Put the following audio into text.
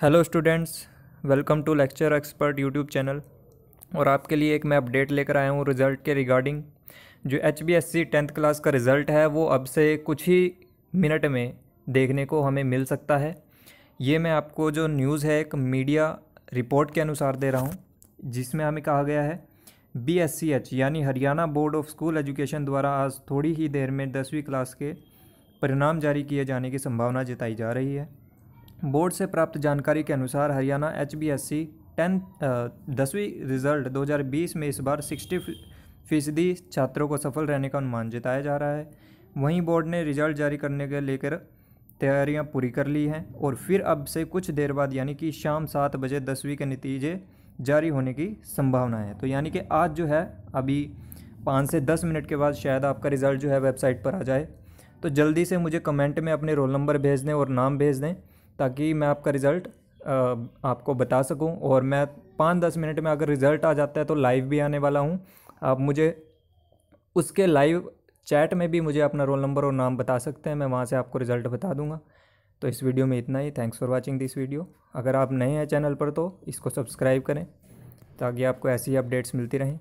Hello students, welcome to lecture expert YouTube channel. और आपके लिए एक मैं अपडेट लेकर आया हूँ रिज़ल्ट के रिगार्डिंग। जो H B S C tenth class का रिज़ल्ट है, वो अब से कुछ ही मिनट में देखने को हमें मिल सकता है। ये मैं आपको जो न्यूज़ है, एक मीडिया रिपोर्ट के अनुसार दे रहा हूँ, जिसमें हमें कहा गया है बी एस सी एच यानी Haryana board of school education द्वारा आज थोड़ी ही देर में दसवीं क्लास के परिणाम जारी किए जाने की संभावना जताई जा रही है। बोर्ड से प्राप्त जानकारी के अनुसार Haryana H B S C tenth दसवीं रिज़ल्ट 2020 में इस बार 60 फ़ीसदी छात्रों को सफल रहने का अनुमान जताया जा रहा है। वहीं बोर्ड ने रिज़ल्ट जारी करने के लेकर तैयारियाँ पूरी कर ली हैं और फिर अब से कुछ देर बाद यानी कि शाम सात बजे दसवीं के नतीजे जारी होने की संभावना है। तो यानी कि आज जो है, अभी पाँच से दस मिनट के बाद शायद आपका रिज़ल्ट जो है वेबसाइट पर आ जाए। तो जल्दी से मुझे कमेंट में अपने रोल नंबर भेज दें और नाम भेज दें। ताकि मैं आपका रिज़ल्ट आपको बता सकूँ। और मैं पाँच दस मिनट में अगर रिज़ल्ट आ जाता है तो लाइव भी आने वाला हूँ। आप मुझे उसके लाइव चैट में भी मुझे अपना रोल नंबर और नाम बता सकते हैं। मैं वहाँ से आपको रिज़ल्ट बता दूँगा। तो इस वीडियो में इतना ही। Thanks for watching this video अगर आप नए हैं चैनल पर तो इसको सब्सक्राइब करें ताकि आपको ऐसी अपडेट्स मिलती रहें।